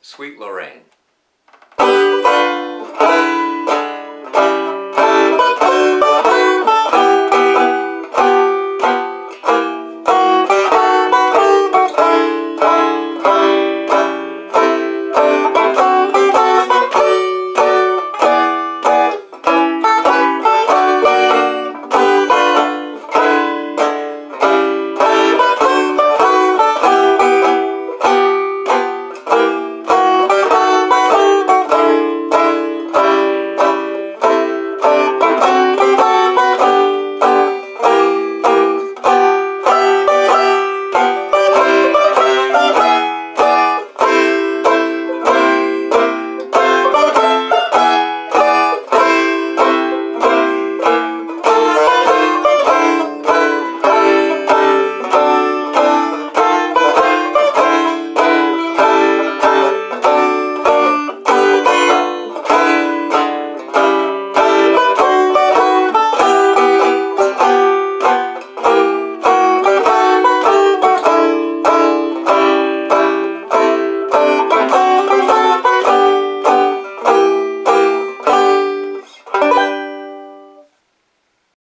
Sweet Lorraine.